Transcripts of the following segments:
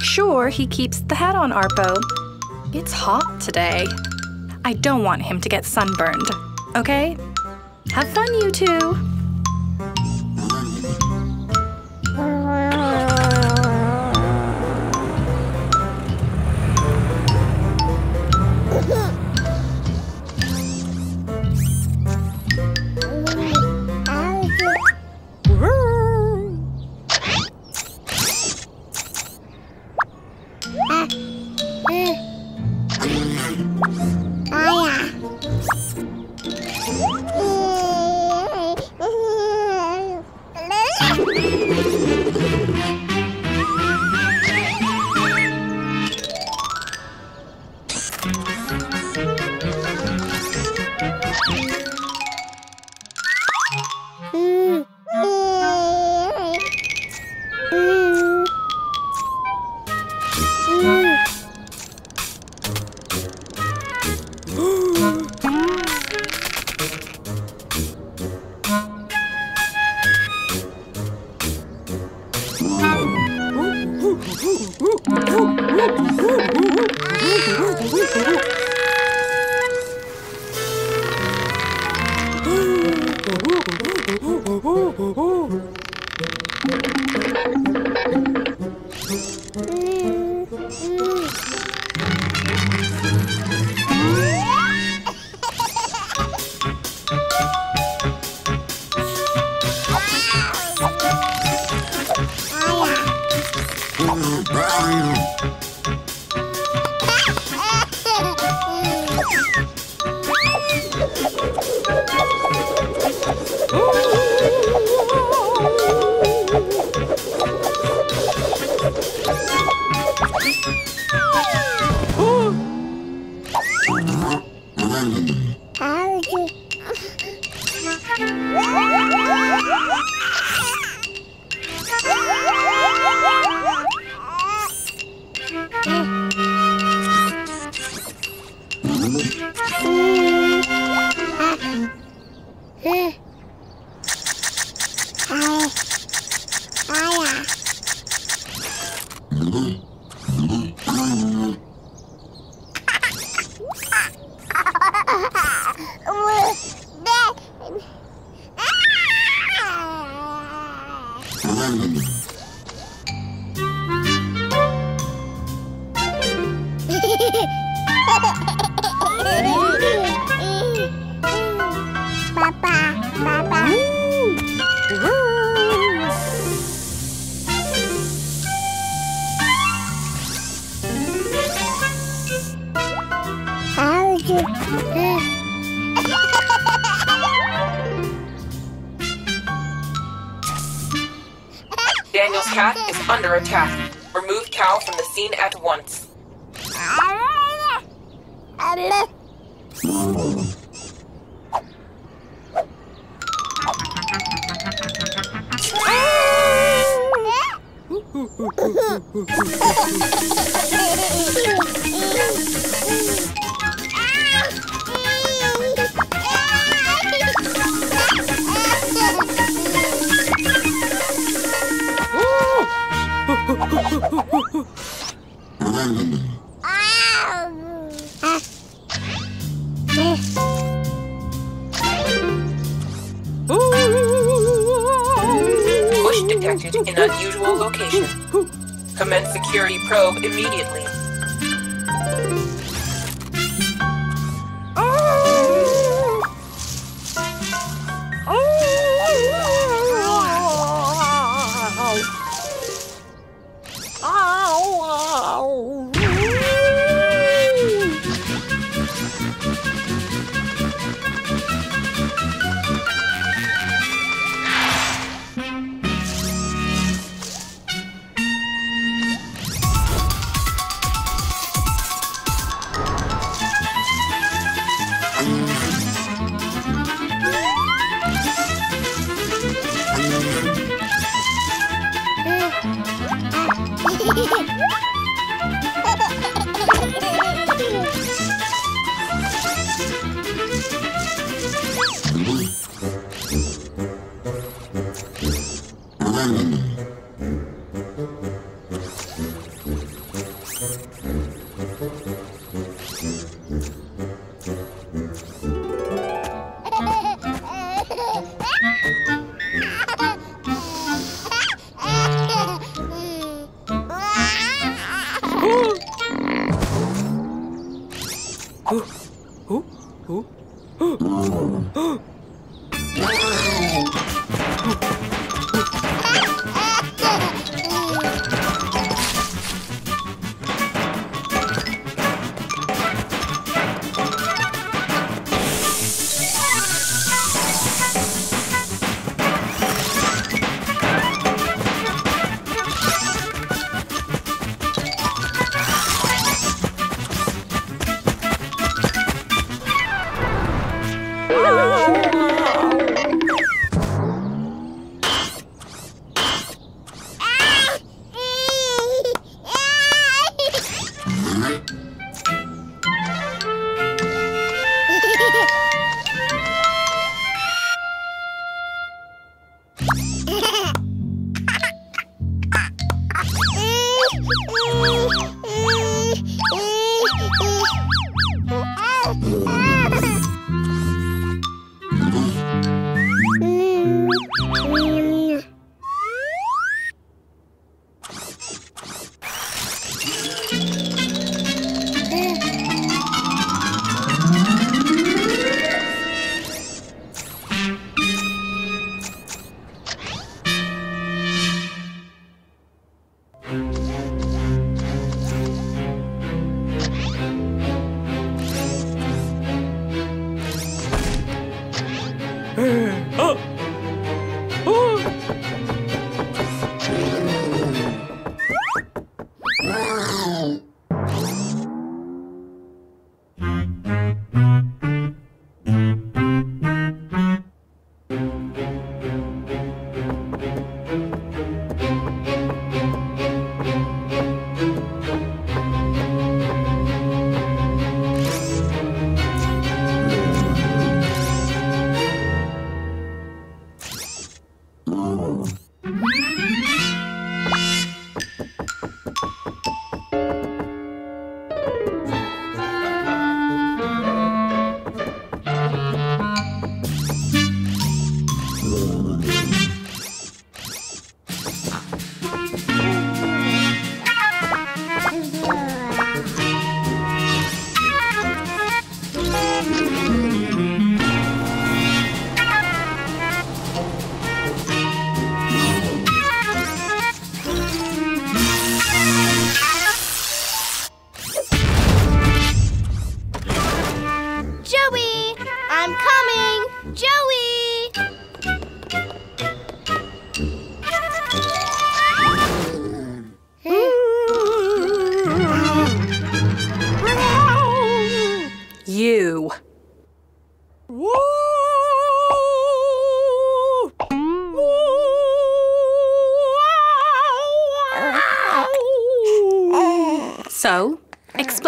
Make sure he keeps the hat on, Arpo. It's hot today. I don't want him to get sunburned, okay? Have fun, you two!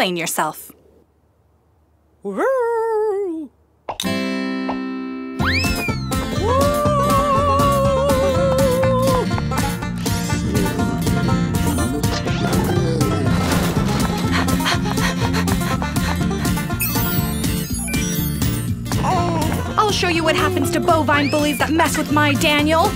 Explain yourself. I'll show you what happens to bovine bullies that mess with my Daniel.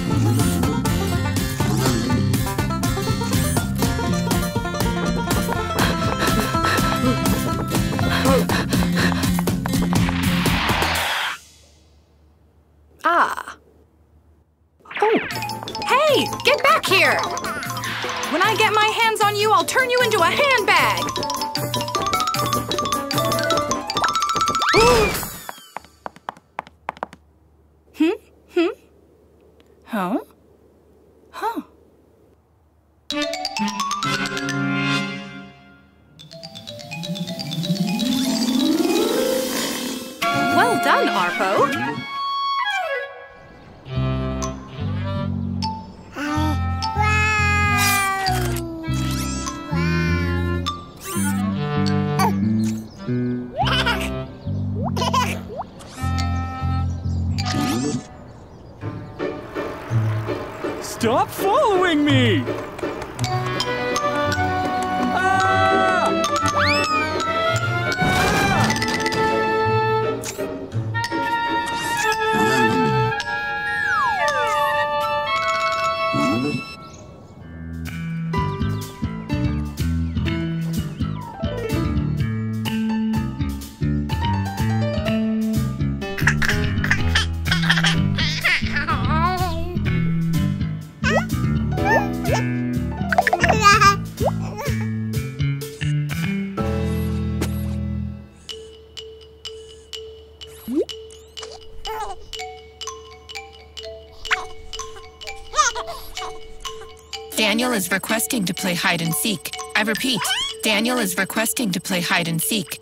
Hide and seek. I repeat, Daniel is requesting to play hide and seek.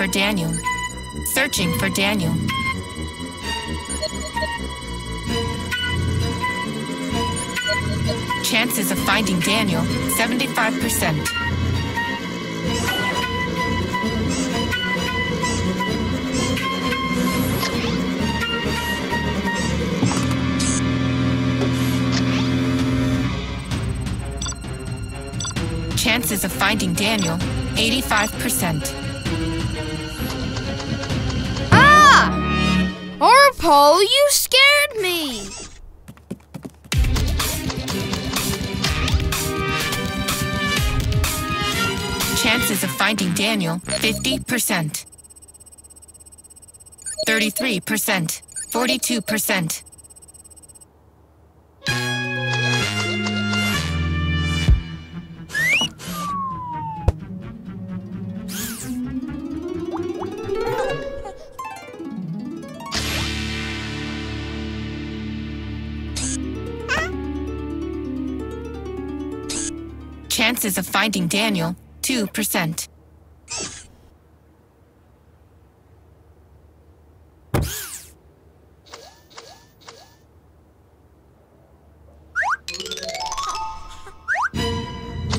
For Daniel. Searching for Daniel. Chances of finding Daniel 75%. Chances of finding Daniel 85%. Arpo, you scared me! Chances of finding Daniel 50%. 33%. 42%. Chances of finding Daniel 2%.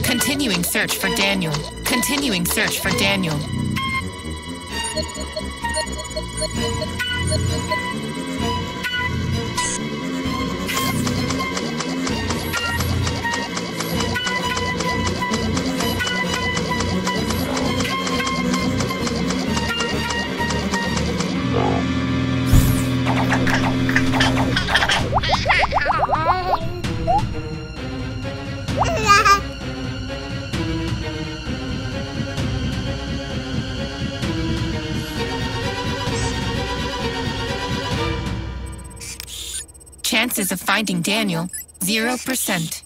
Continuing search for Daniel. Continuing search for Daniel. Daniel, 0%.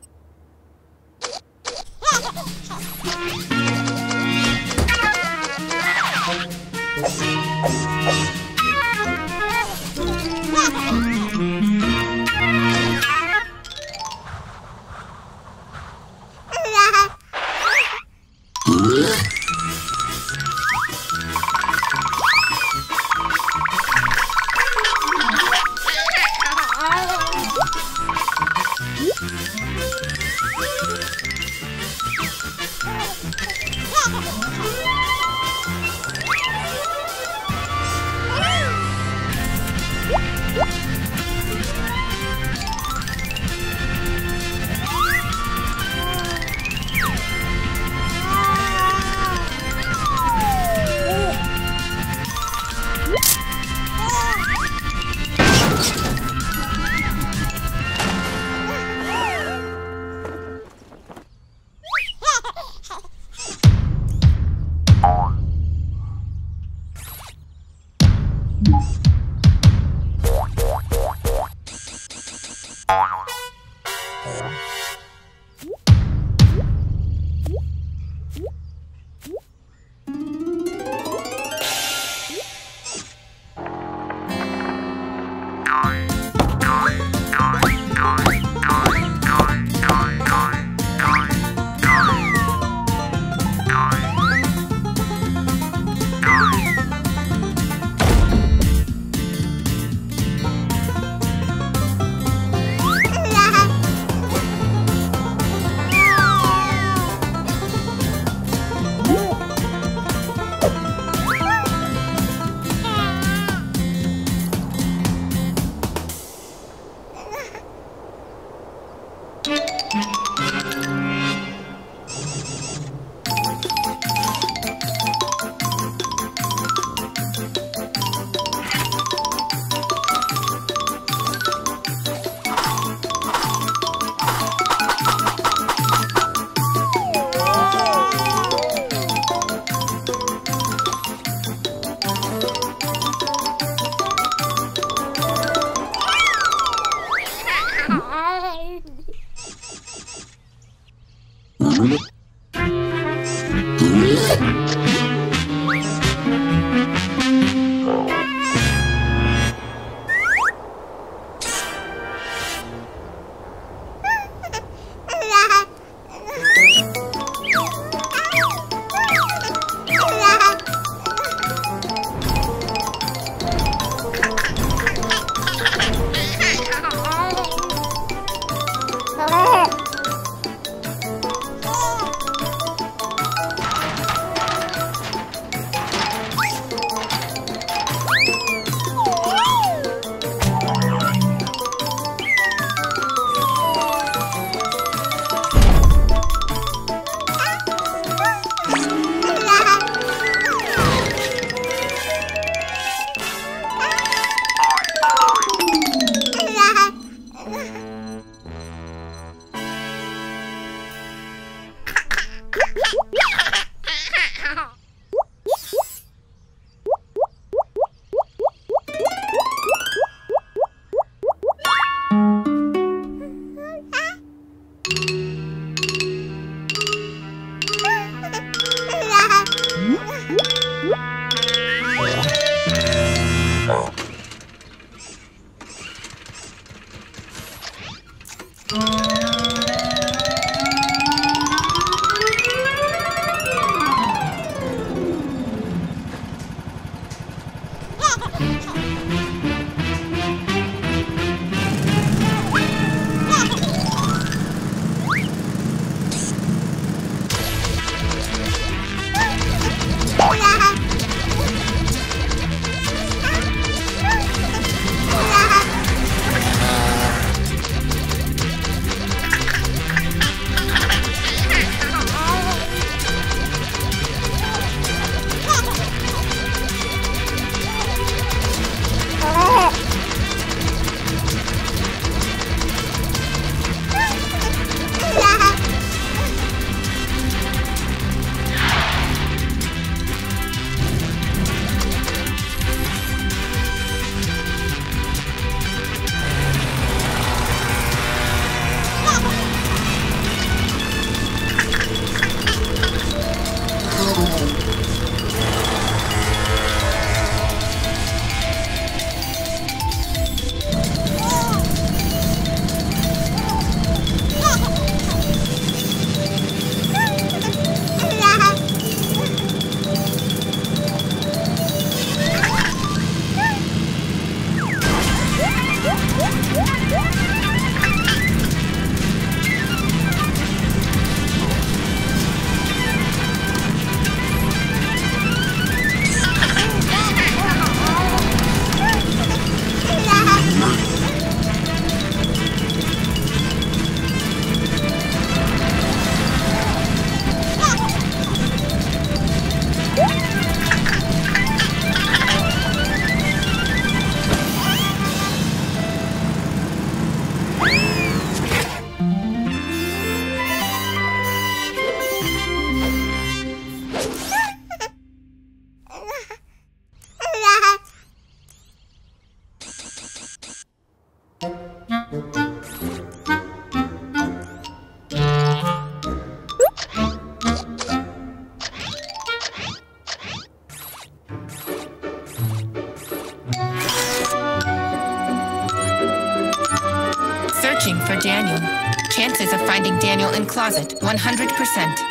Closet 100%.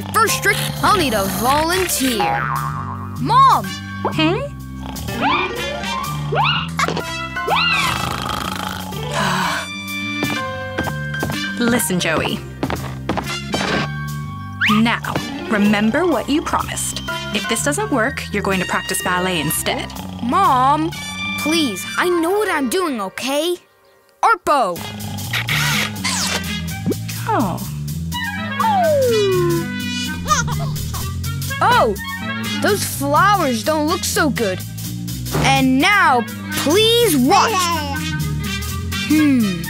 My first trick, I'll need a volunteer. Mom! Hmm? Listen, Joey. Now, remember what you promised. If this doesn't work, you're going to practice ballet instead. Mom! Please, I know what I'm doing, okay? Arpo! Oh! Those flowers don't look so good. And now, please watch. Hmm.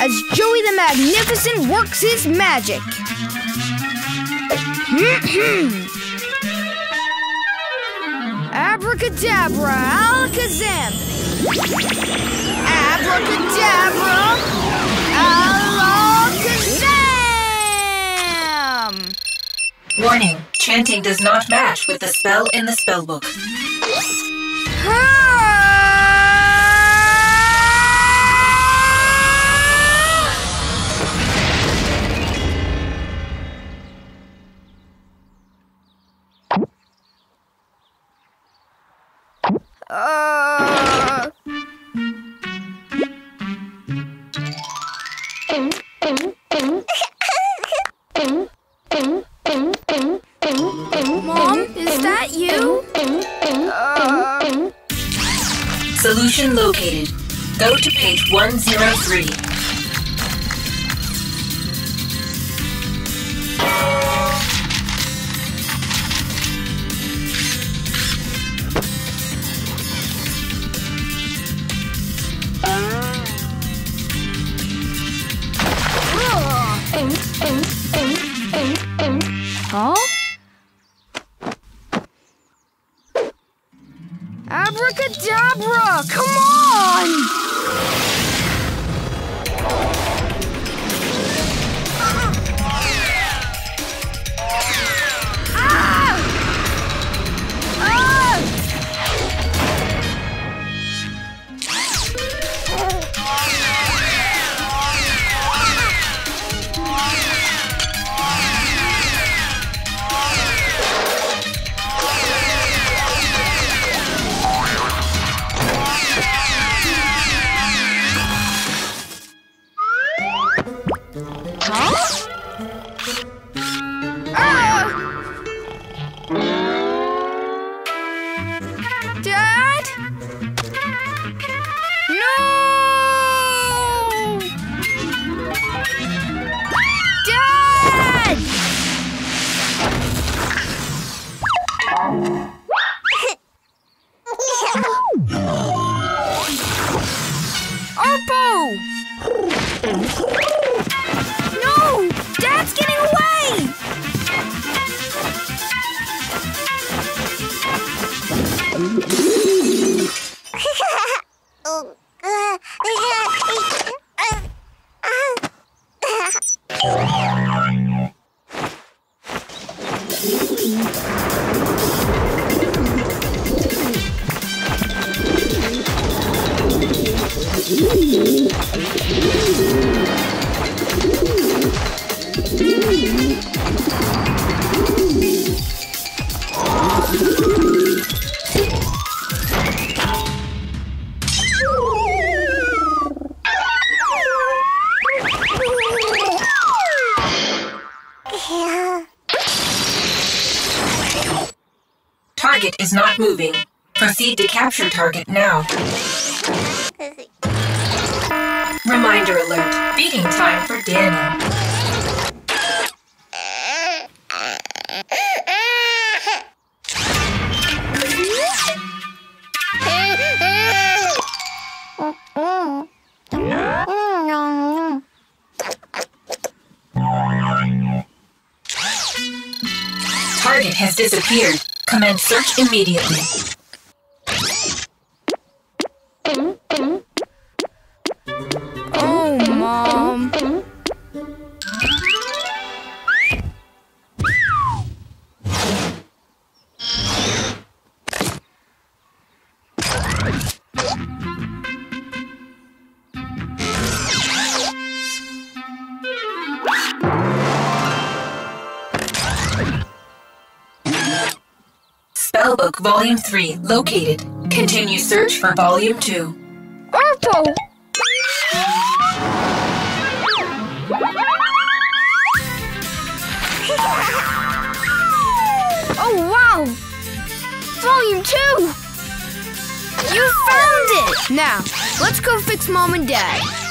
As Joey the Magnificent works his magic. Abracadabra, alakazam. Abracadabra, alakazam. Warning, chanting does not match with the spell in the spellbook. Uh, capture target now. Reminder alert. Feeding time for Daniel. Target has disappeared. Commence search immediately. Volume 3 located. Continue search for Volume 2. Apple! oh wow! Volume 2! You found it! Now, let's go fix Mom and Dad.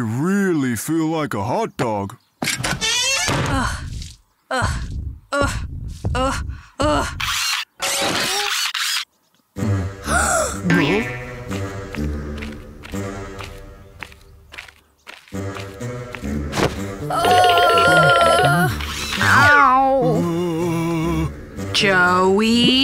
Really feel like a hot dog. Ow! Uh, Joey.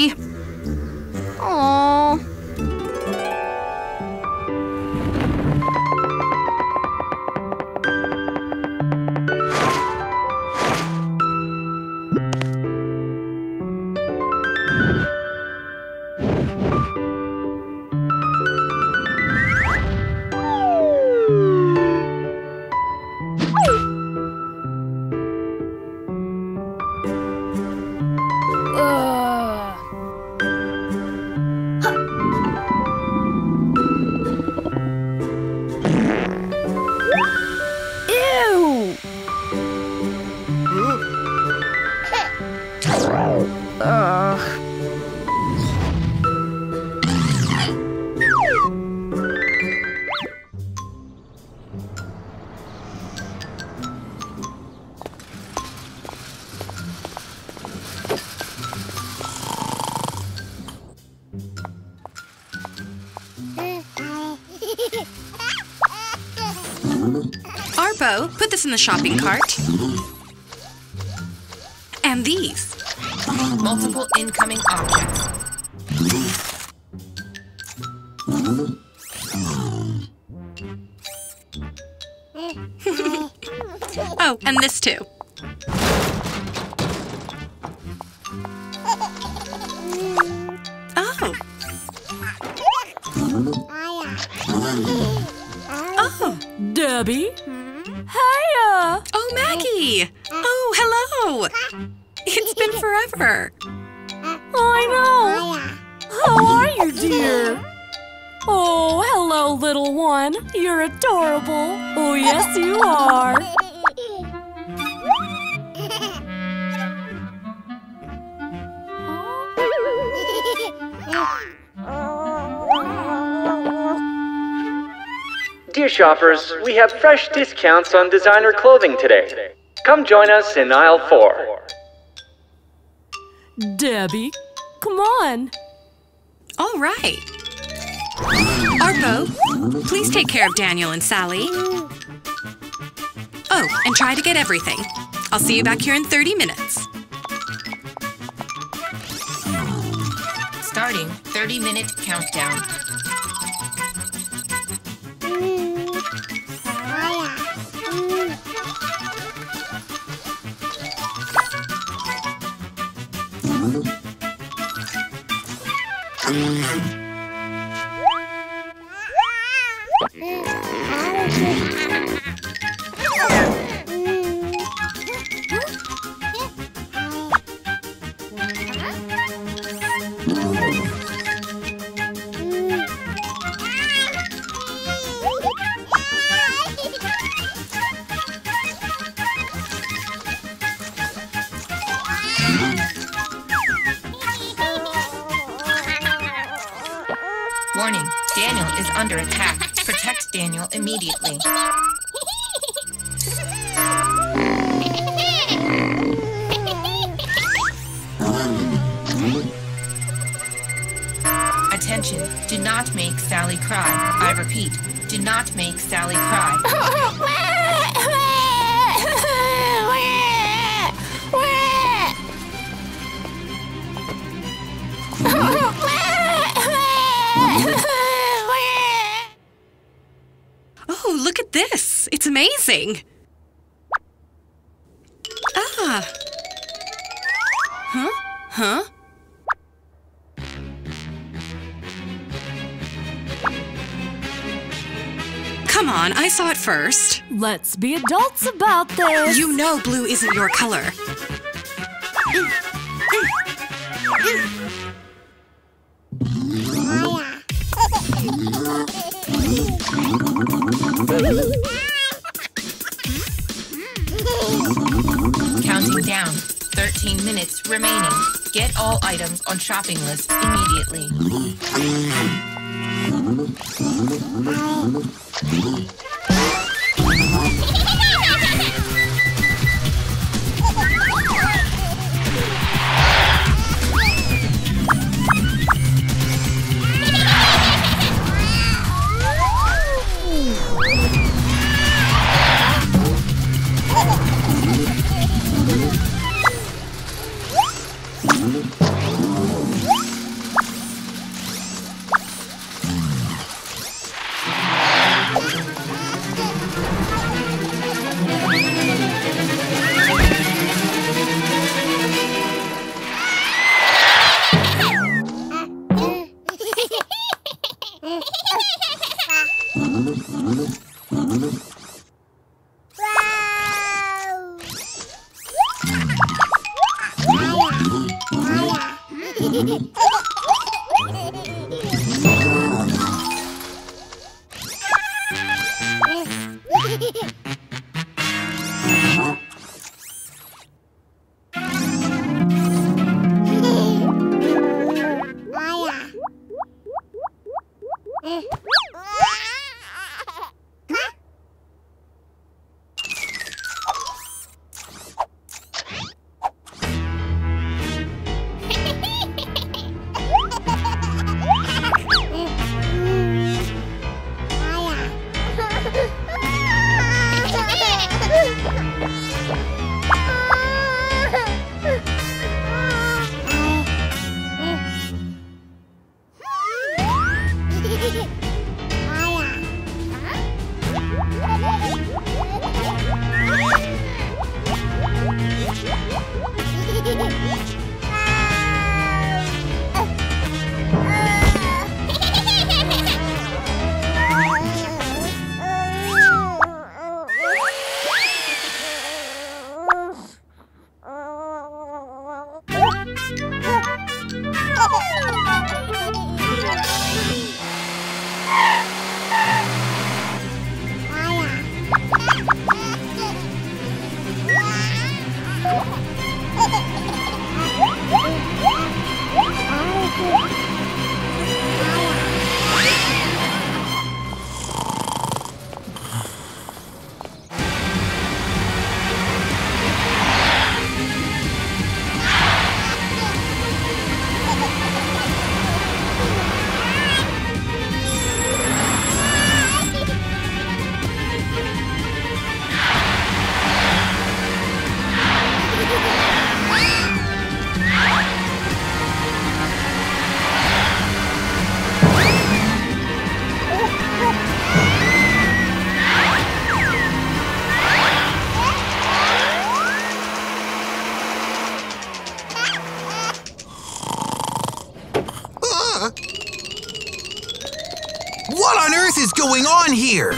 In the shopping cart. Shoppers, we have fresh discounts on designer clothing today. Come join us in aisle 4. Debbie, come on. All right. Arpo, please take care of Daniel and Sally. Oh, and try to get everything. I'll see you back here in 30 minutes. Starting 30 minute countdown. It's. Ah. Huh? Huh? Come on, I saw it first. Let's be adults about this. You know blue isn't your color. All items on shopping list immediately. Mm-hmm. What on earth is going on here?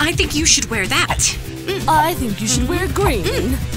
I think you should wear that. I think you should wear green. Mm.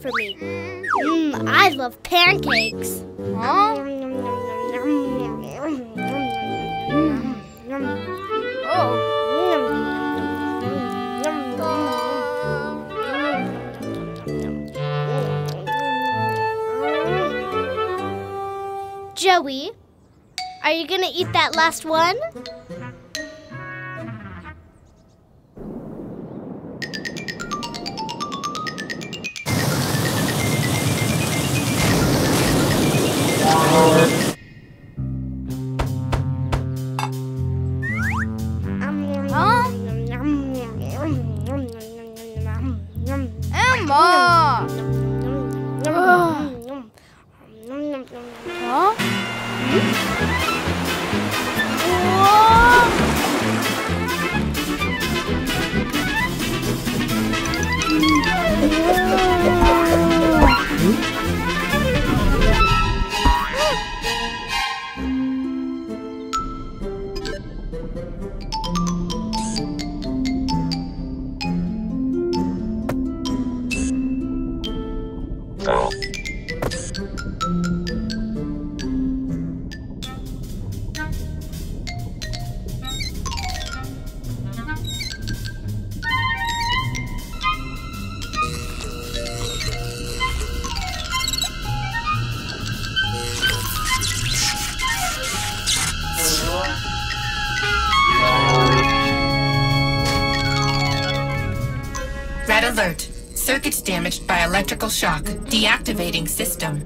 For me. Red electrical shock. Deactivating system.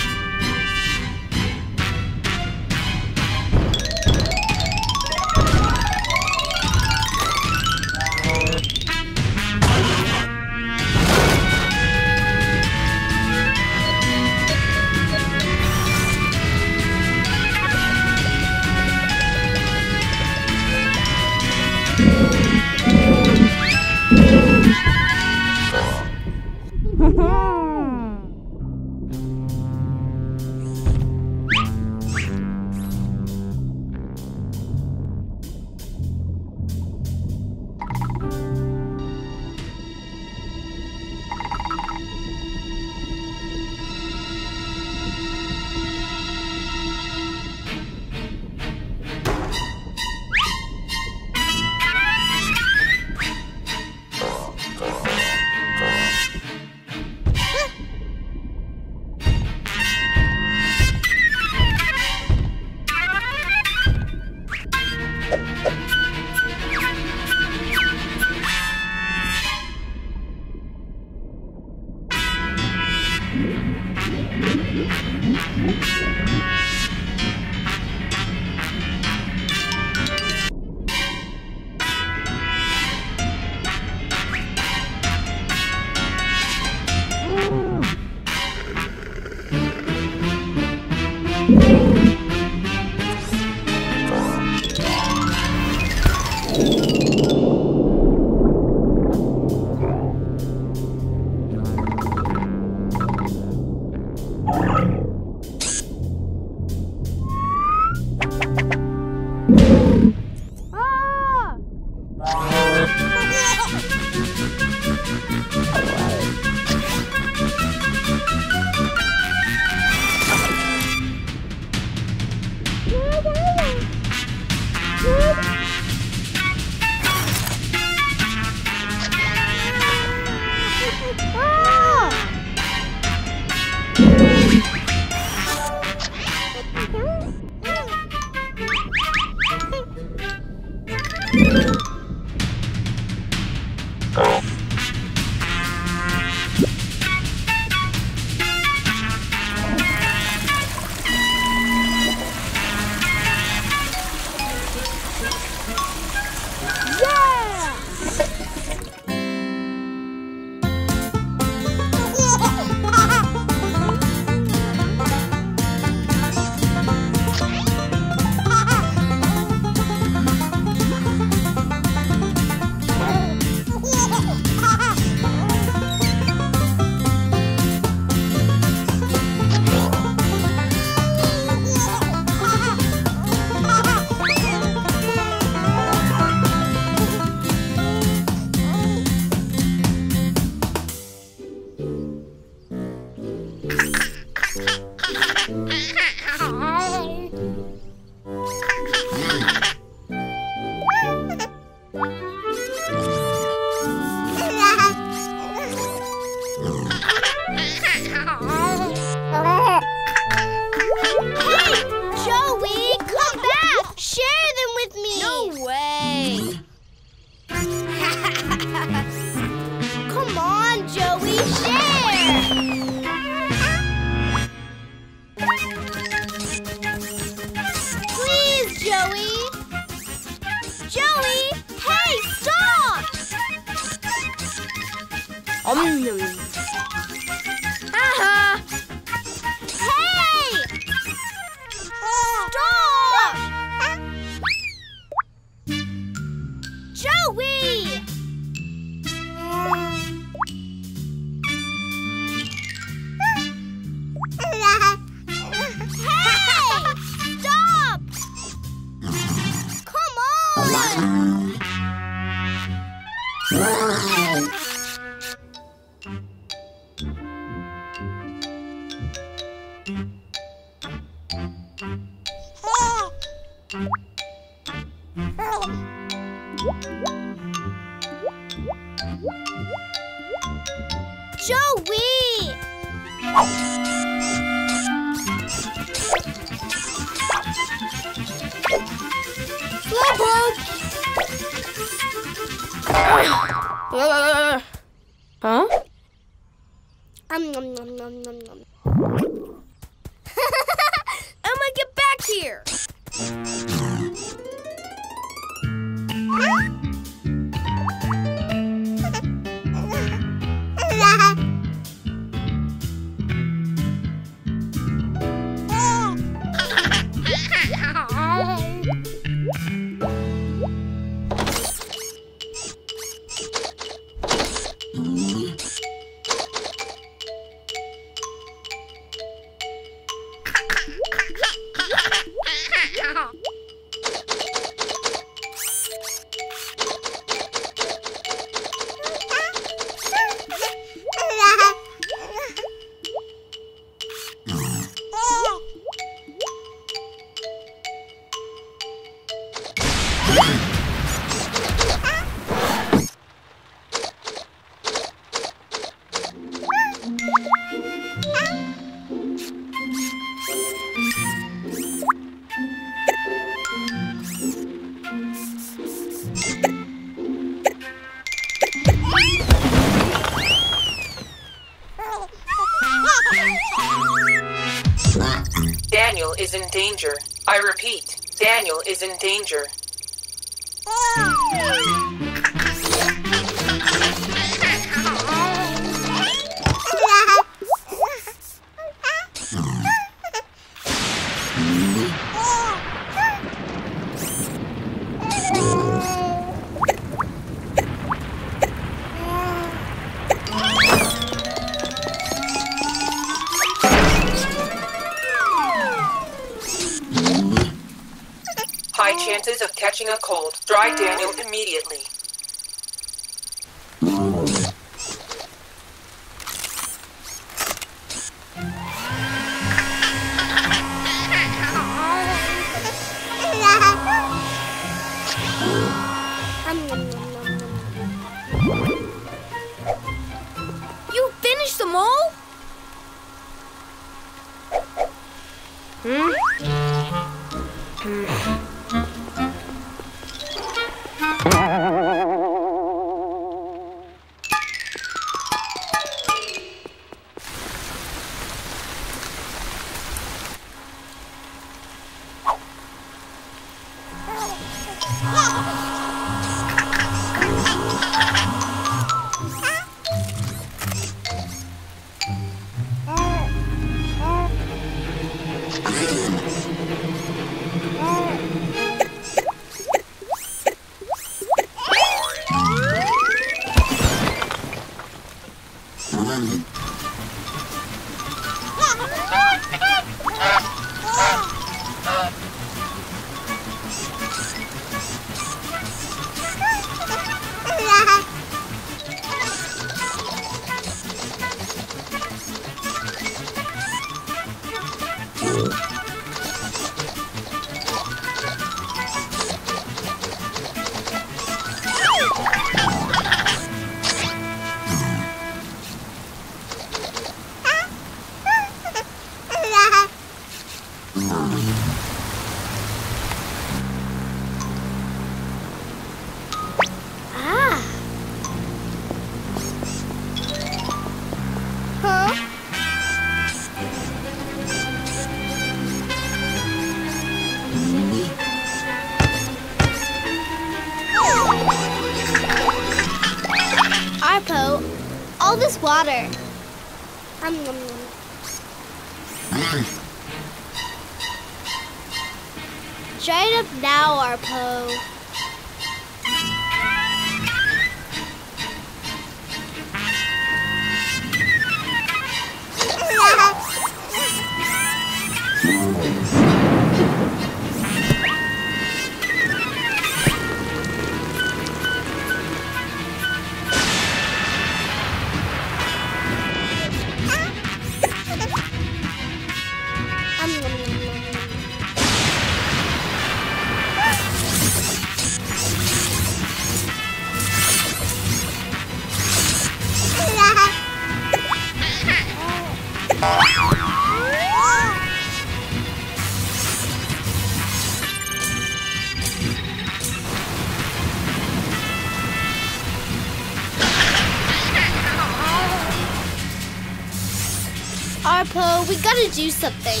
Do something.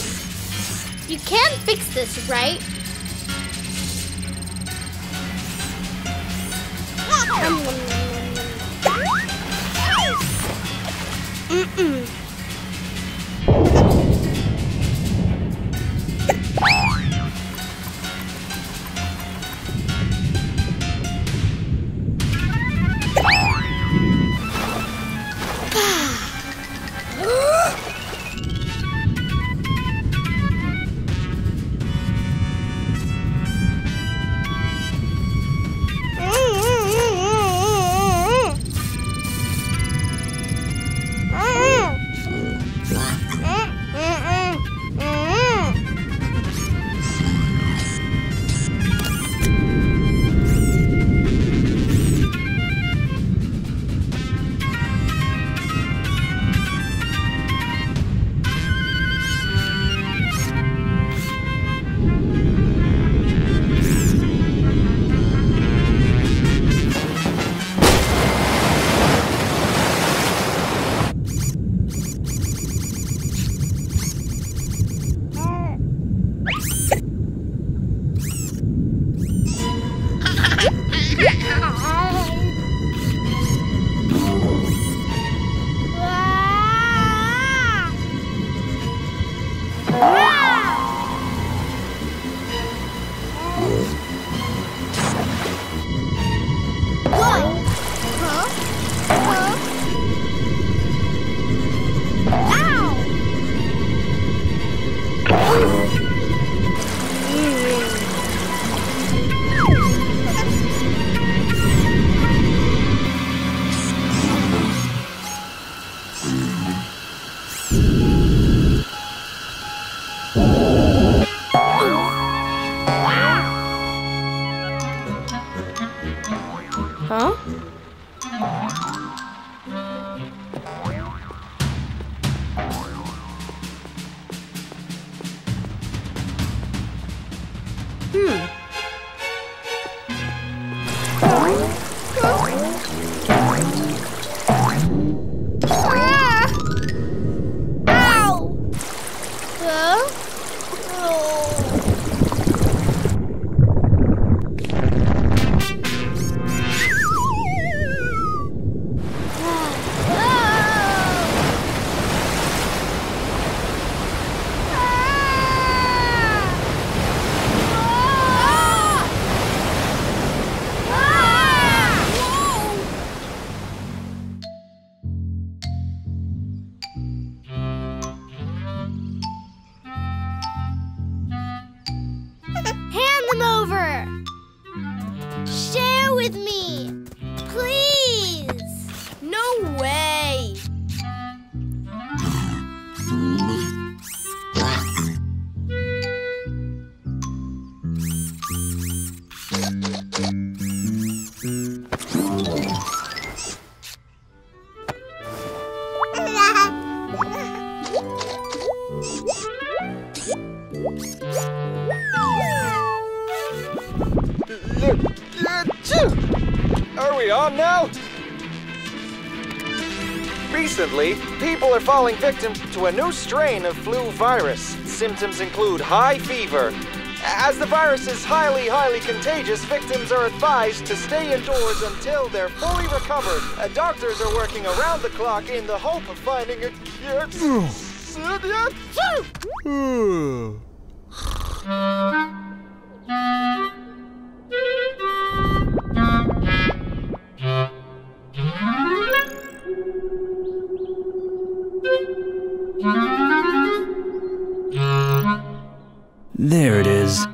You can fix this, right? Are we on now? Recently, people are falling victim to a new strain of flu virus. Symptoms include high fever. As the virus is highly, highly contagious, victims are advised to stay indoors until they're fully recovered. Uh, doctors are working around the clock in the hope of finding a cure. There it is.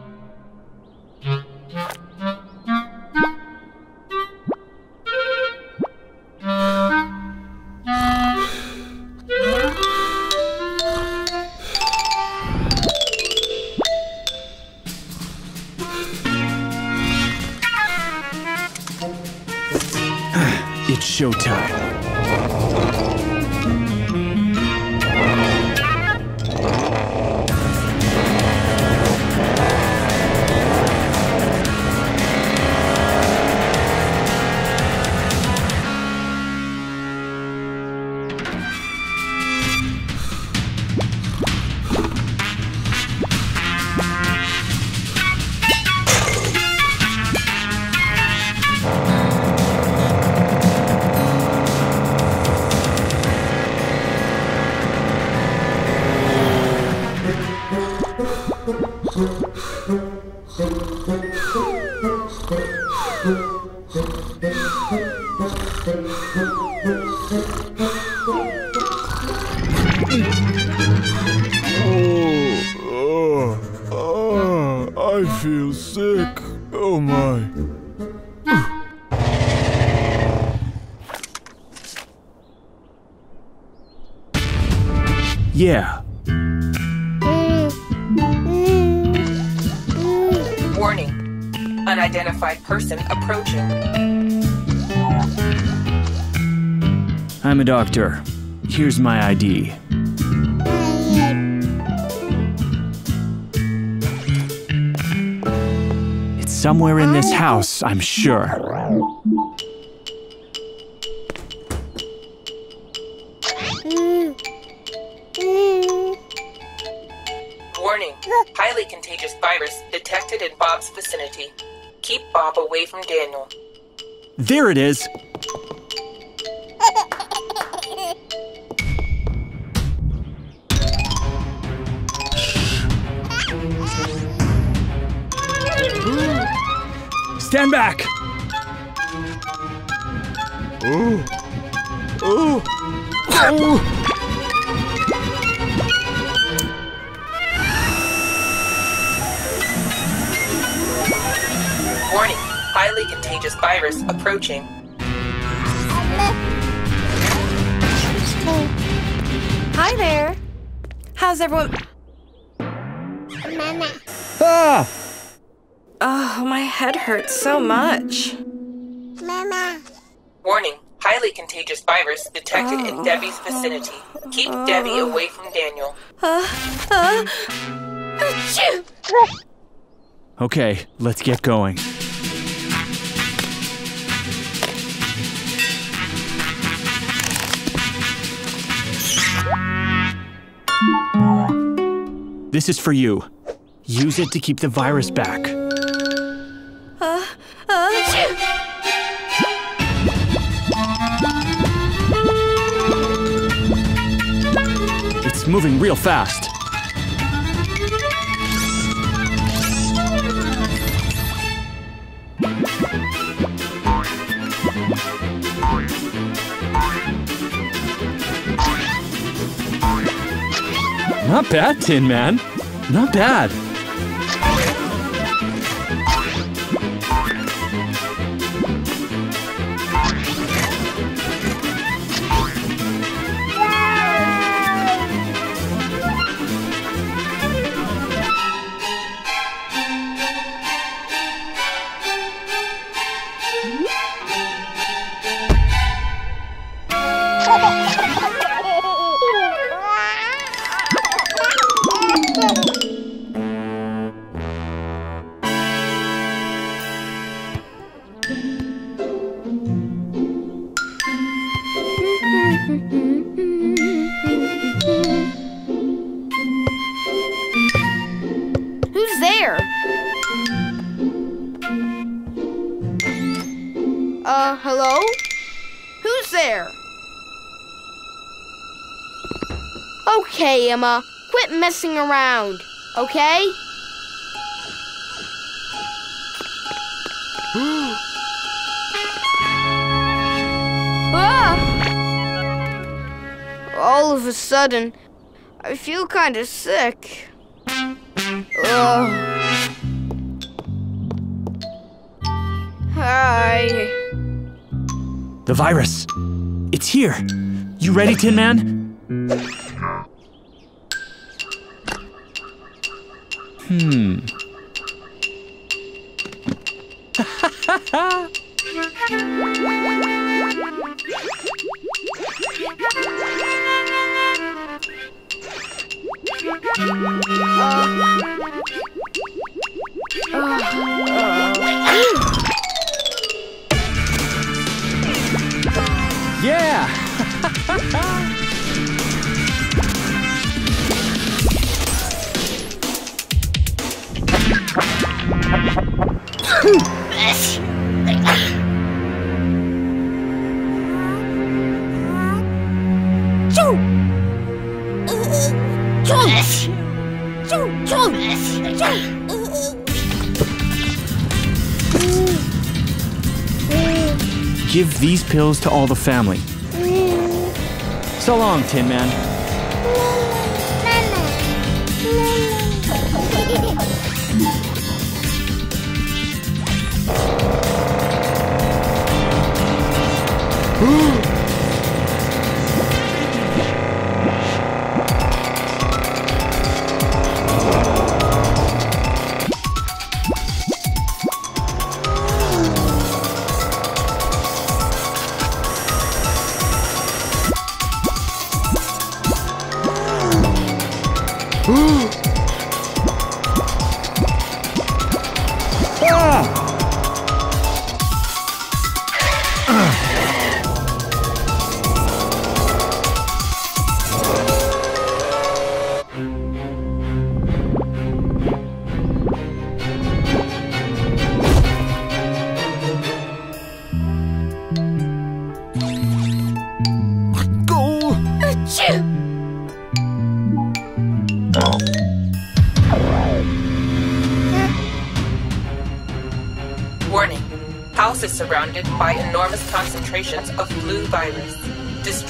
Doctor. Here's my ID. It's somewhere in this house, I'm sure. Warning. Highly contagious virus detected in Bob's vicinity. Keep Bob away from Daniel. There it is. How's everyone? Ah! Oh, my head hurts so much. Warning, highly contagious virus detected in Debbie's vicinity. Keep Debbie away from Daniel. Okay, let's get going. This is for you. Use it to keep the virus back. It's moving real fast. Not bad, Tin Man. Not bad. Okay, Emma. Quit messing around, okay? ah! All of a sudden, I feel kind of sick. Ugh. Hi. The virus. It's here. You ready, Tin Man? Pills to all the family. So long, Tin Man.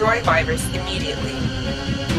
Destroy virus immediately.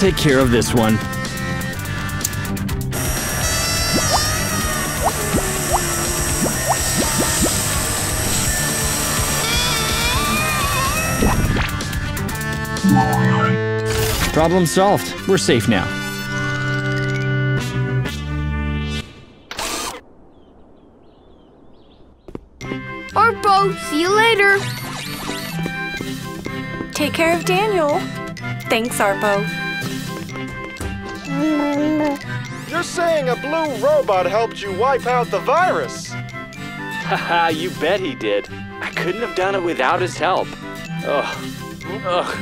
Take care of this one. Problem solved. We're safe now. Arpo, see you later. Take care of Daniel. Thanks, Arpo. Saying a blue robot helped you wipe out the virus? Haha, you bet he did. I couldn't have done it without his help. Ugh. Ugh.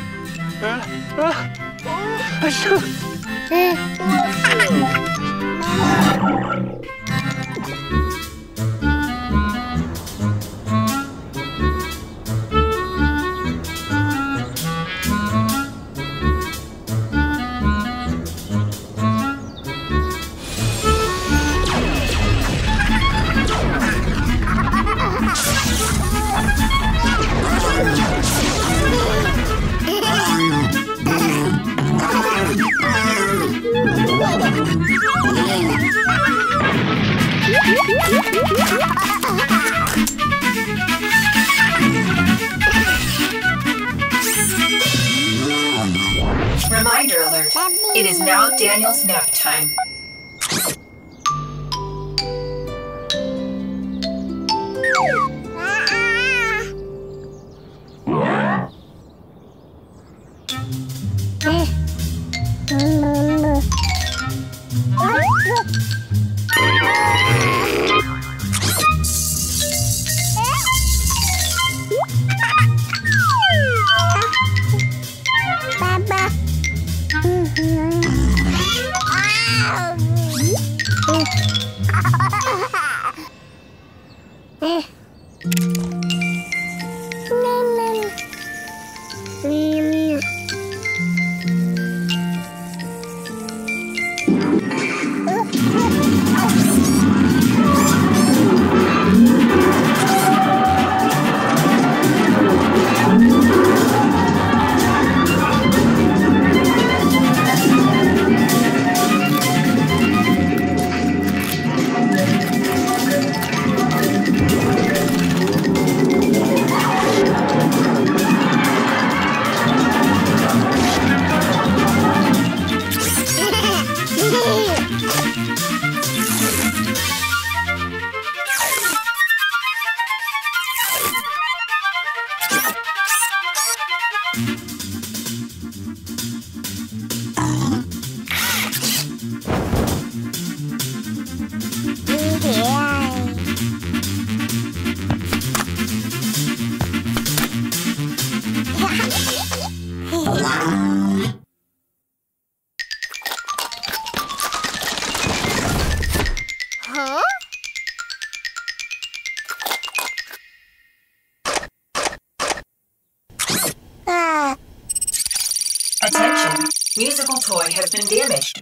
Uh, uh, Reminder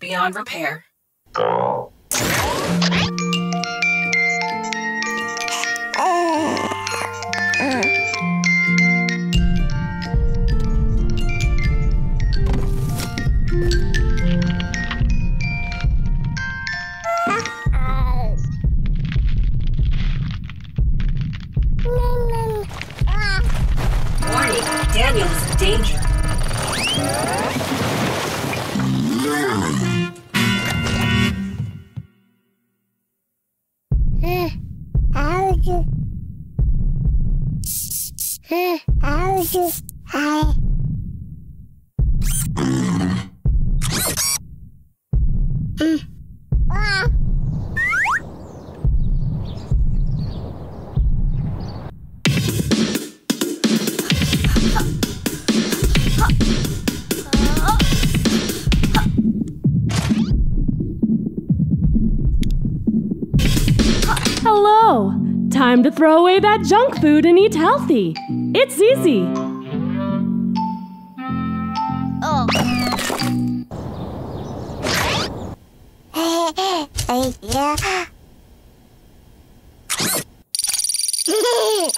beyond repair. Throw away that junk food and eat healthy. It's easy. Oh.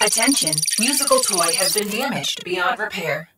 Attention. Musical toy has been damaged beyond repair.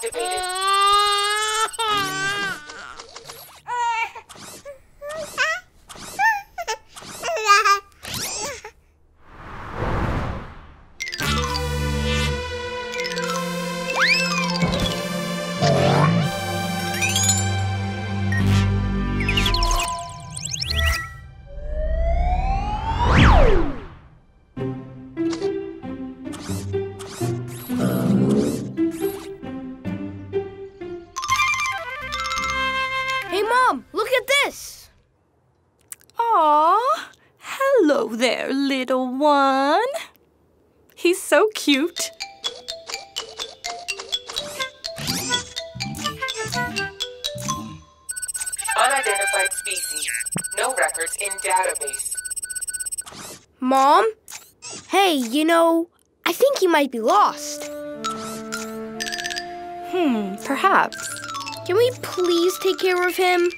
System cute. Unidentified species. No records in database. Mom? Hey, you know, I think he might be lost. Hmm, perhaps. Can we please take care of him?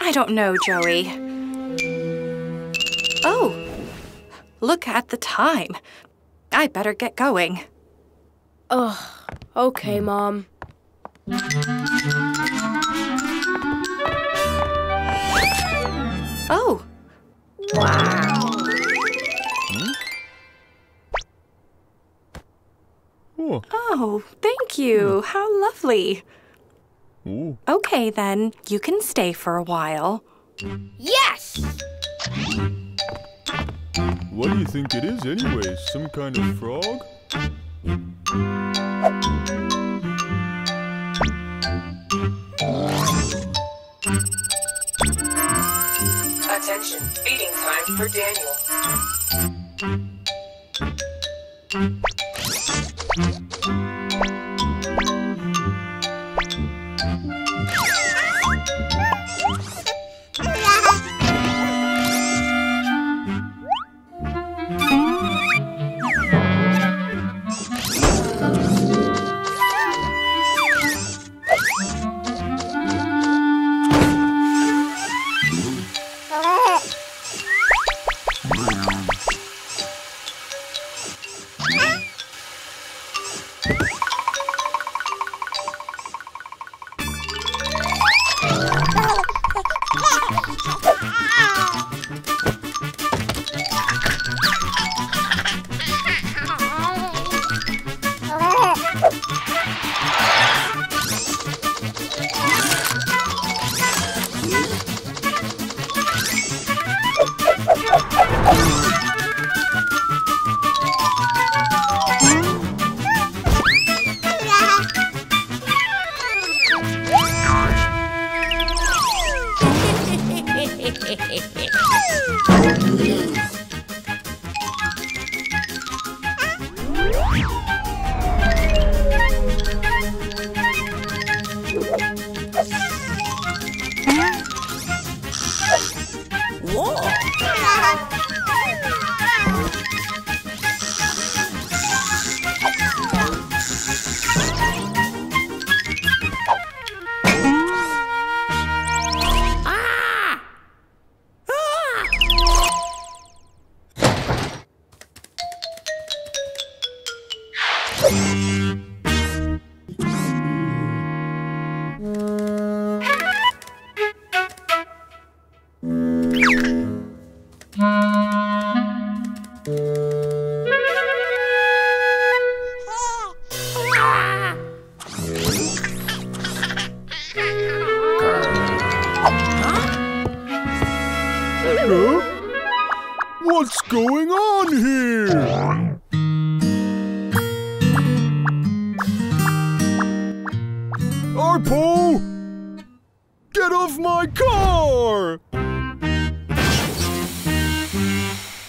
I don't know, Joey. Oh, look at the time. I better get going. Ugh, okay, hmm. Mom. Oh, wow. Oh. Oh, thank you. Hmm. How lovely. Ooh. Okay, then, you can stay for a while. Yes! What do you think it is, anyway? Some kind of frog? Attention, feeding time for Daniel.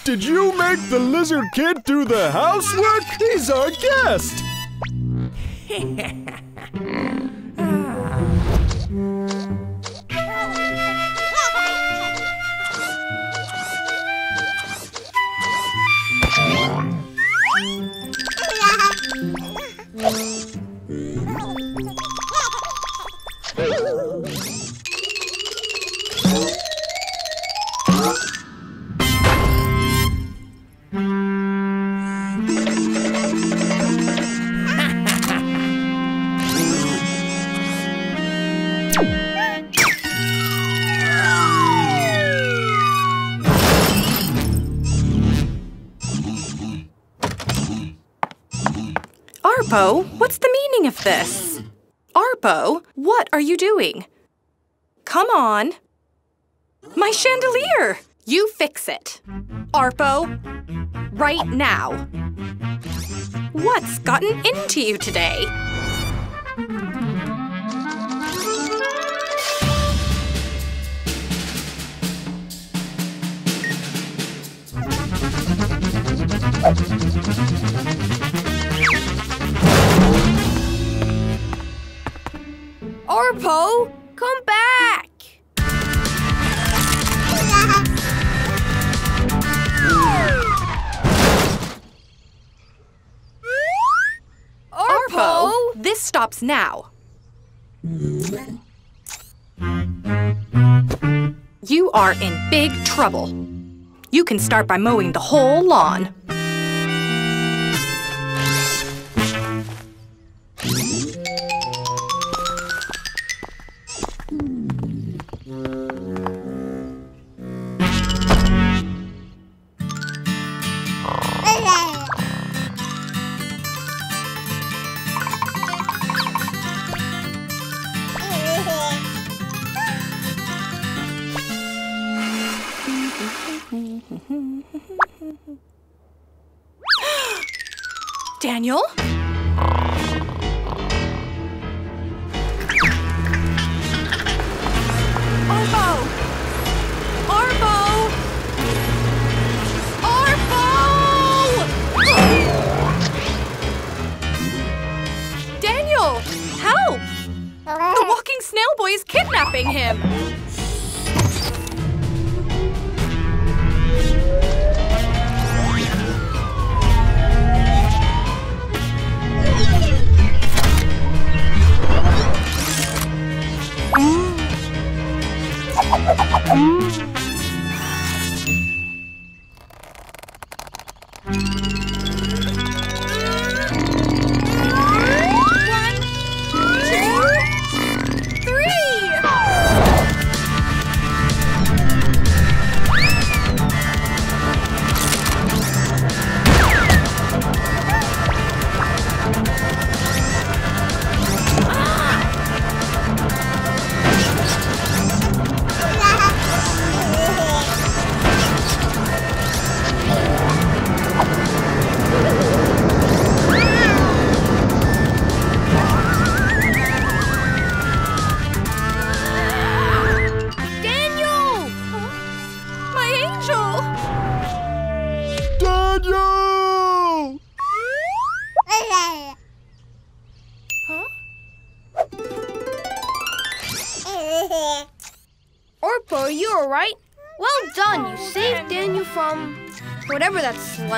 Did you make the lizard kid do the housework? He's our guest! this? Arpo, what are you doing? Come on. My chandelier! You fix it. Arpo, right now. What's gotten into you today? Arpo, come back! Arpo, this stops now. You are in big trouble. You can start by mowing the whole lawn.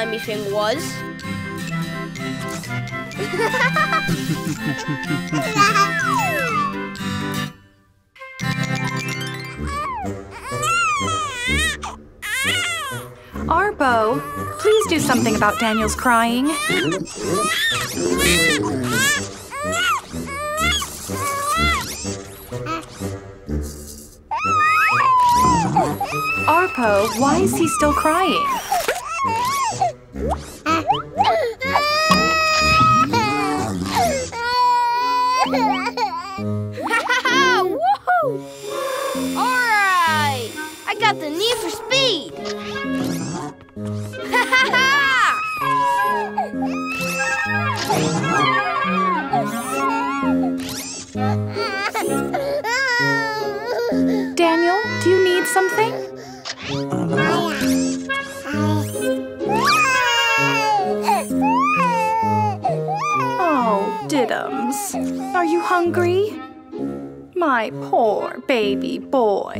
Slimy thing was. Arpo, please do something about Daniel's crying. Arpo, why is he still crying? baby boy.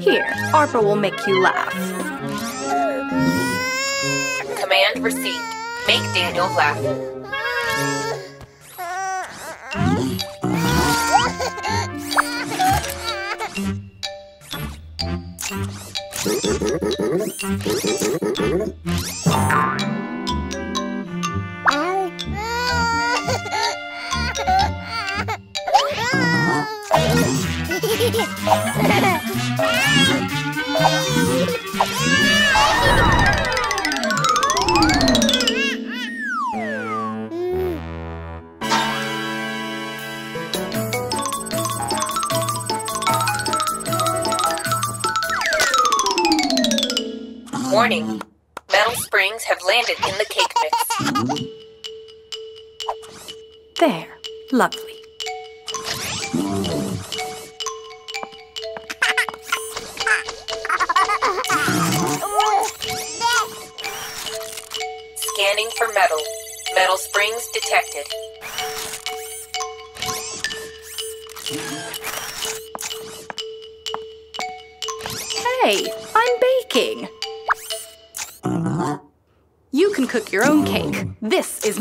Here, Arpo will make you laugh. Command received. Make Daniel laugh.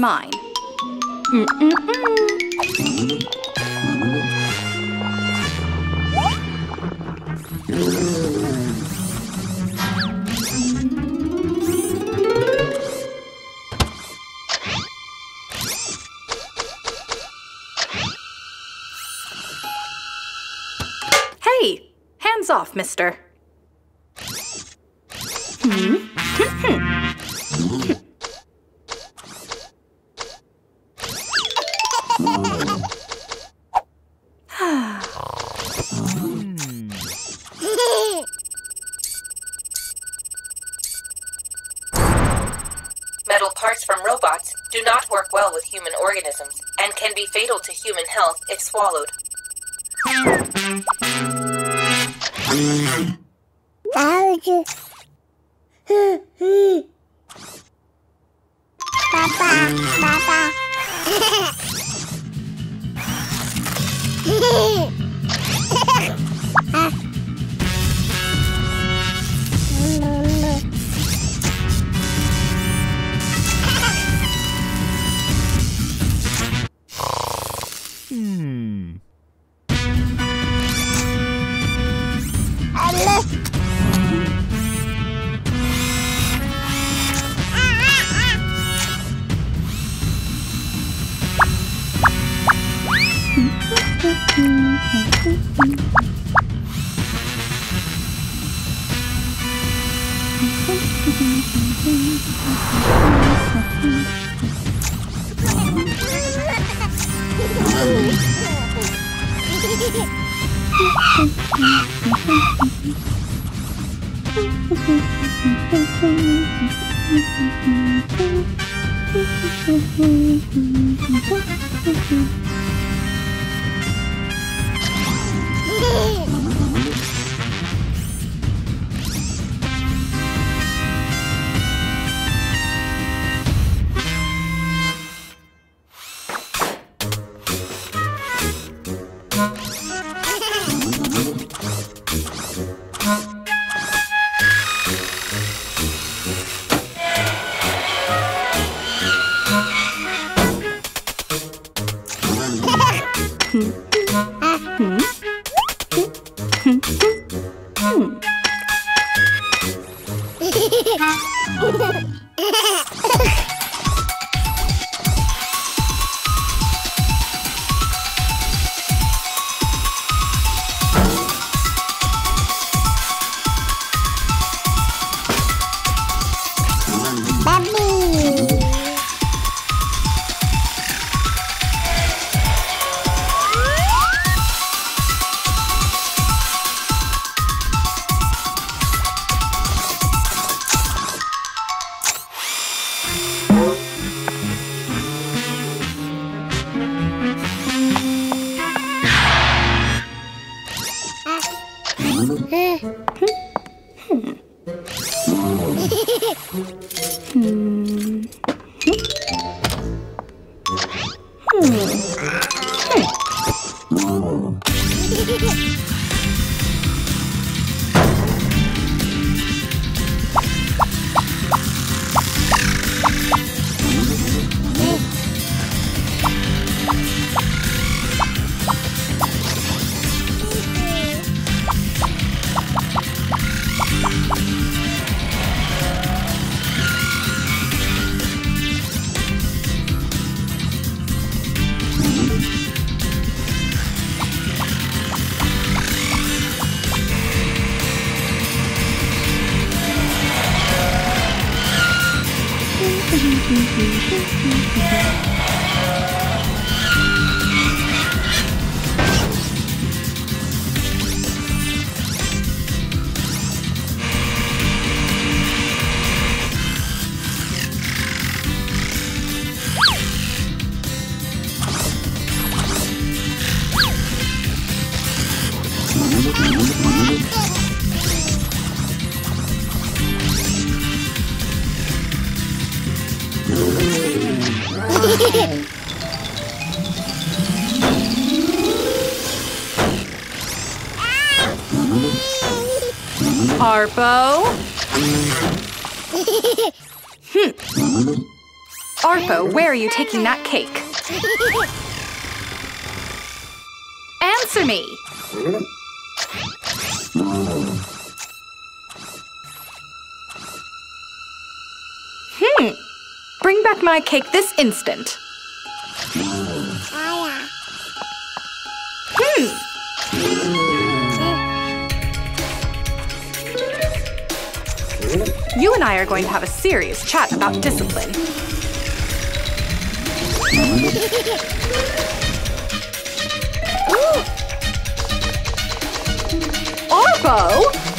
mine. Mm -mm. mm. swallowed. Papa, Papa. ah. Hmm. Arpo? Hmm. Arpo, where are you taking that cake? Answer me! Hmm. Bring back my cake this instant. You and I are going to have a serious chat about discipline. Hey,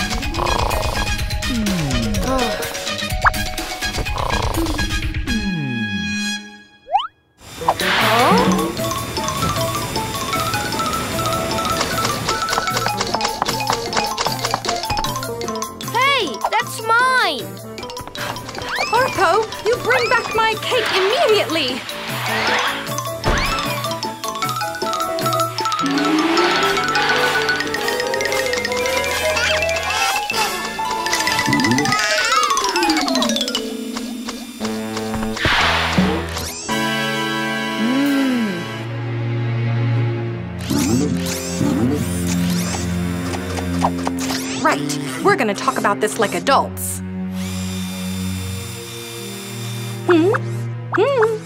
this like adults. Hmm? Hmm?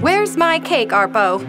Where's my cake, Arpo?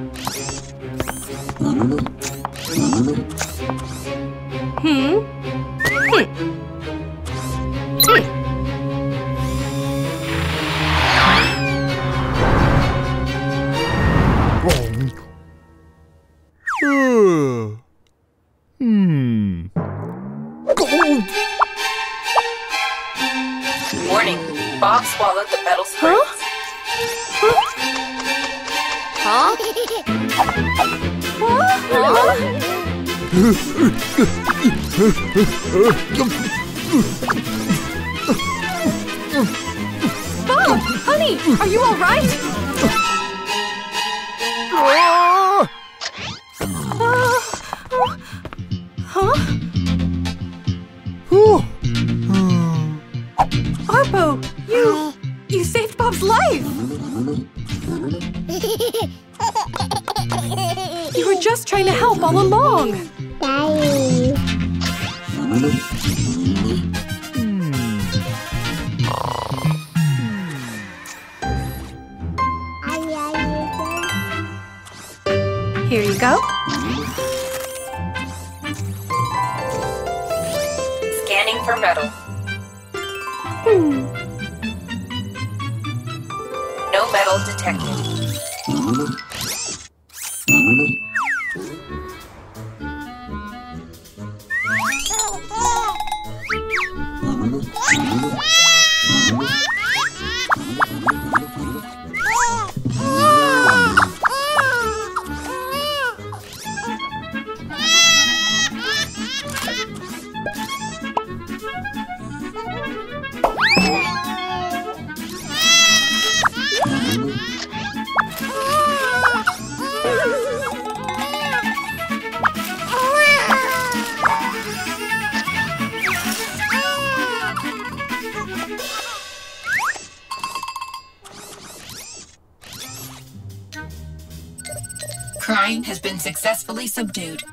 Subdued.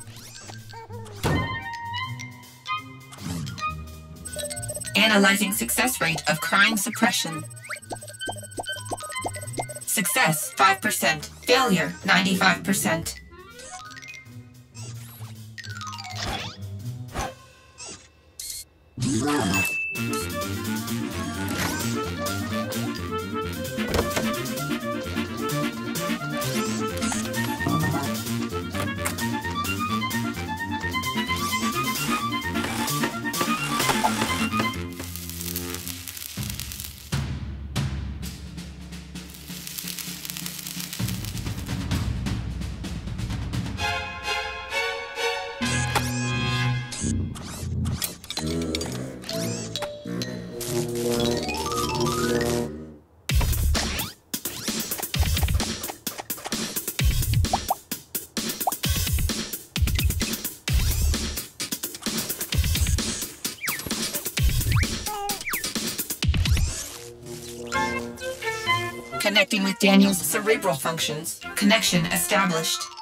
Analyzing success rate of crime suppression. Success 5%, failure 95%. Connecting with Daniel's cerebral functions. Connection established.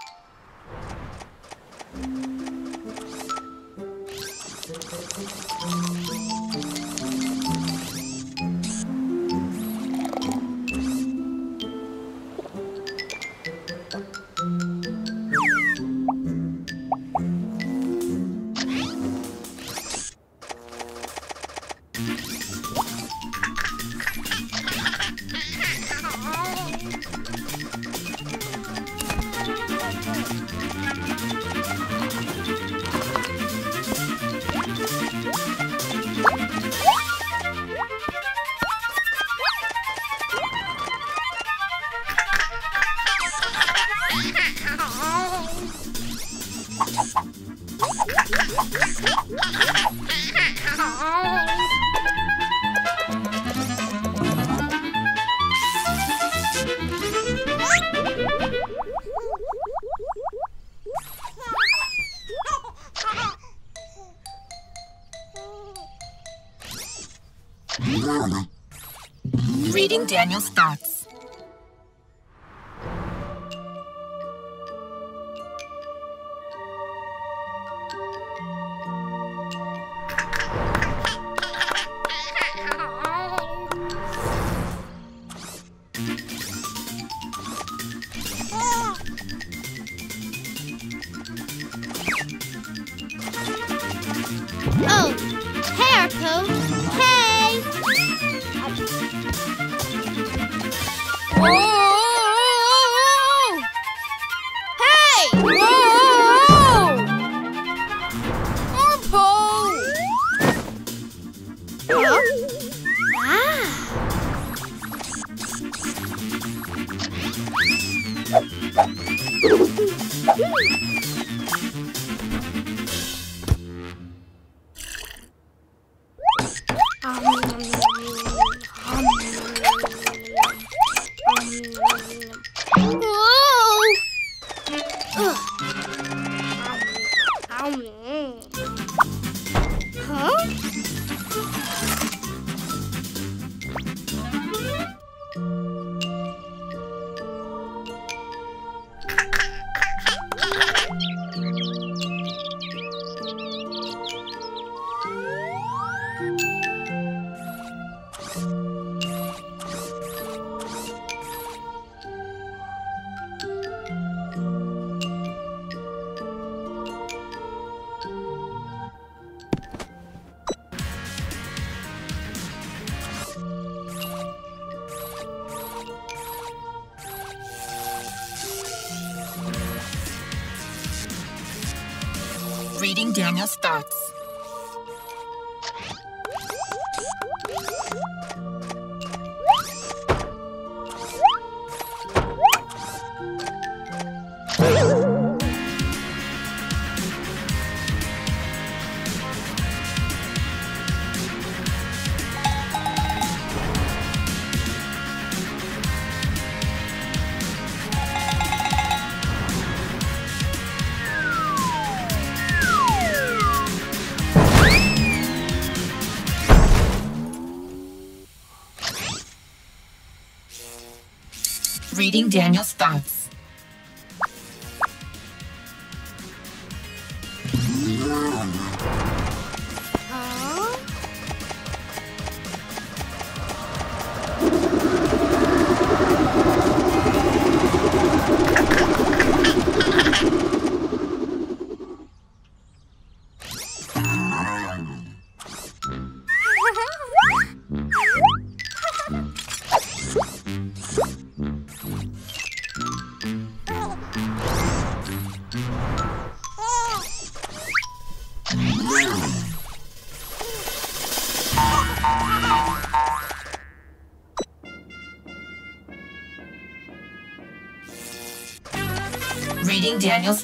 Reading Daniel's thoughts. Daniel's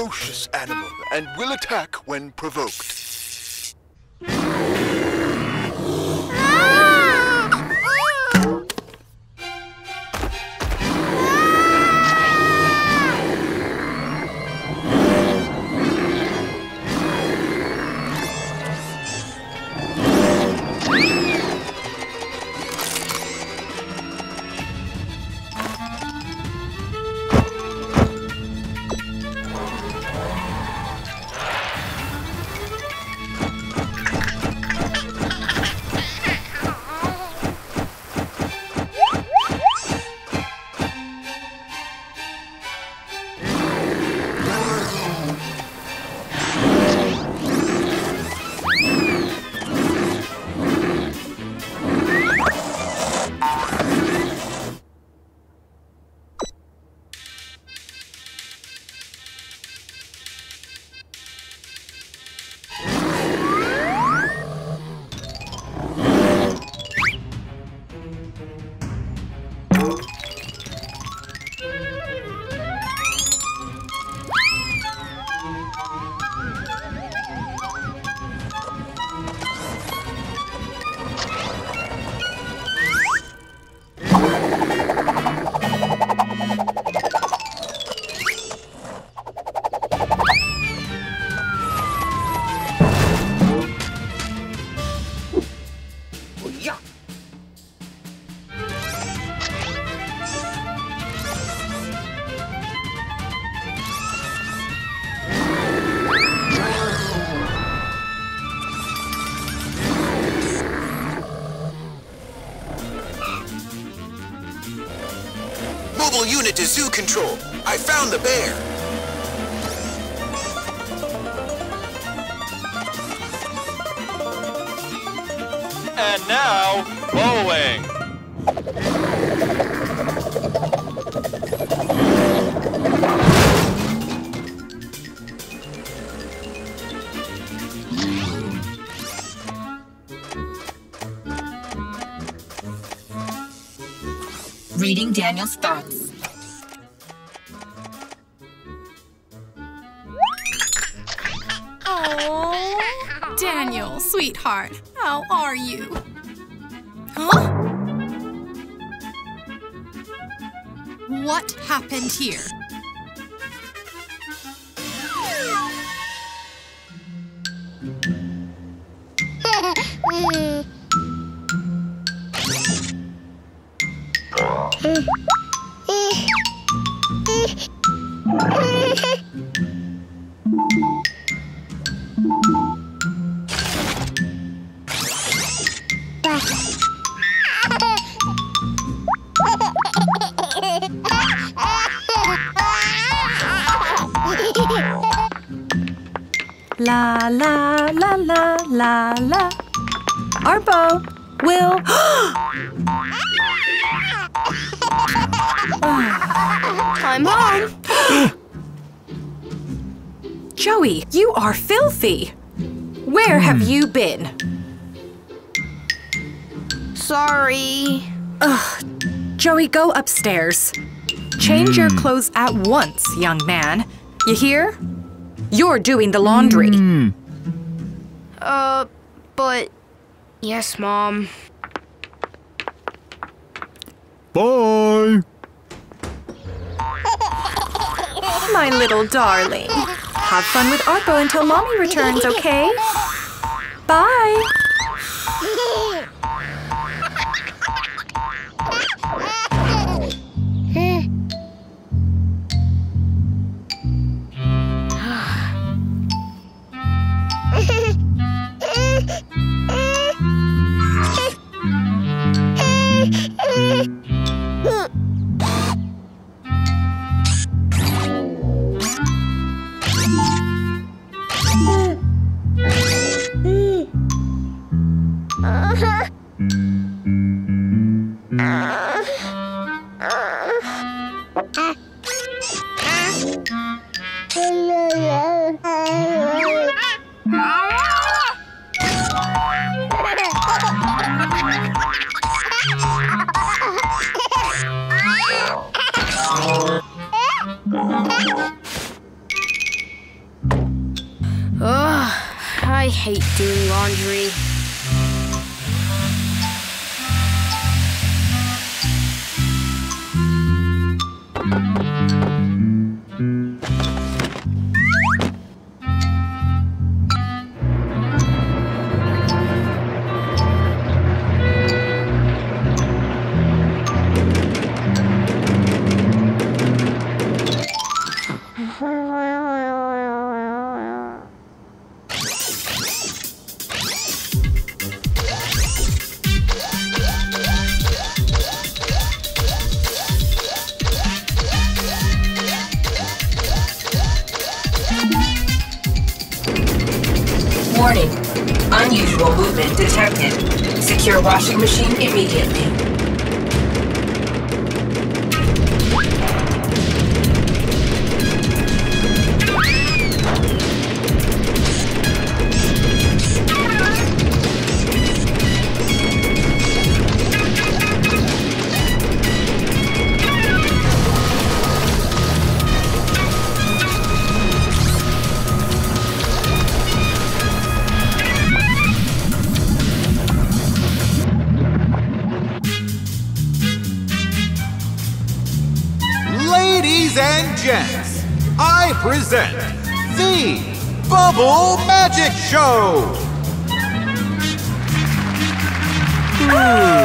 ferocious animal and will attack when provoked. Mobile unit to zoo control. I found the bear. And now, bowling. Reading Daniel's thoughts. Sweetheart, how are you? Huh? What happened here? Filthy. Where have hmm. you been? Sorry. Ugh. Joey, go upstairs. Change your hmm. clothes at once, young man. You hear? You're doing the laundry. Hmm. Uh, but yes, Mom. Bye. My little darling. Have fun with Arpo until Mommy returns, okay? Bye. Warning. Unusual movement detected. Secure washing machine immediately. Bubble Magic Show! Woo!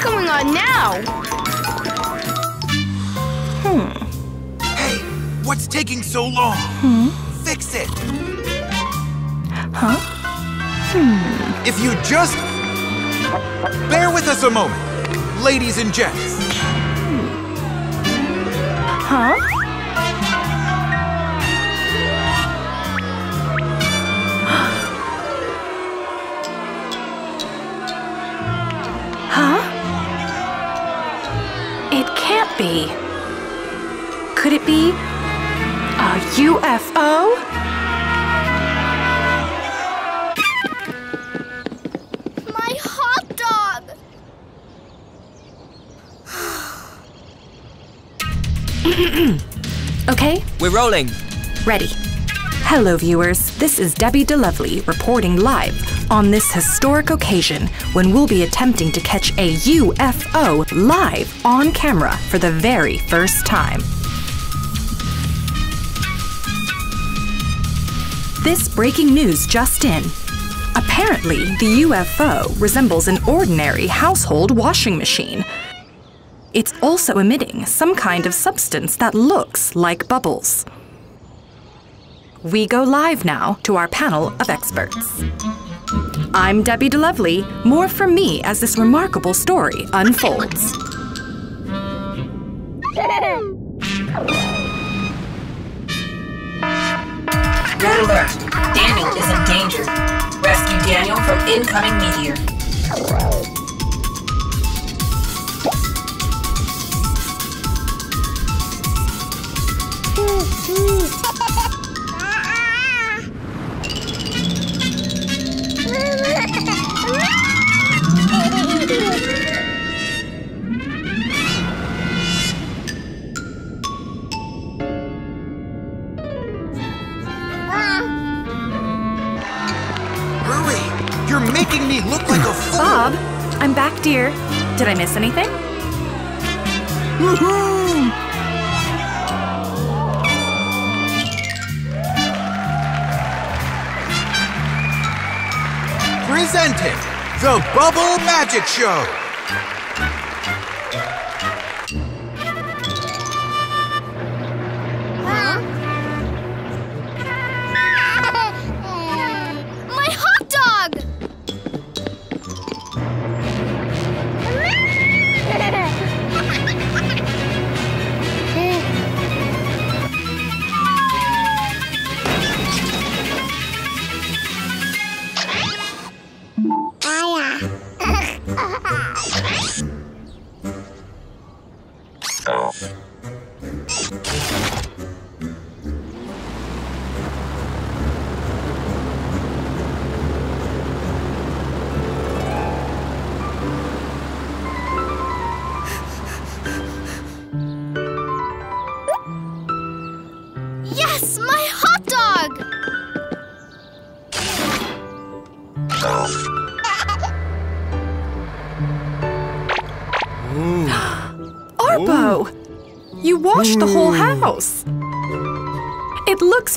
On now? Hmm. Hey, what's taking so long? Hmm? Fix it. Huh? Hmm. If you just bear with us a moment, ladies and gents. Huh? huh? Be. Could it be a UFO? My hot dog! Okay, We're rolling. ready. Hello, viewers. This is Debbie DeLovely reporting live on this historic occasion when we'll be attempting to catch a UFO live on camera for the very first time. This breaking news just in. Apparently, the UFO resembles an ordinary household washing machine. It's also emitting some kind of substance that looks like bubbles. We go live now to our panel of experts. I'm Debbie DeLovely. More from me as this remarkable story unfolds. Red alert. Daniel is in danger. Rescue Daniel from incoming meteor. Hurry! Dear. Did I miss anything? Woohoo! Presenting the Bubble Magic Show.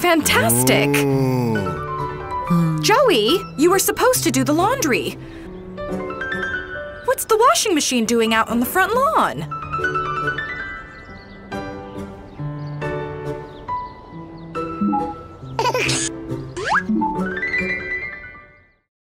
Fantastic. Joey, you were supposed to do the laundry. What's the washing machine doing out on the front lawn?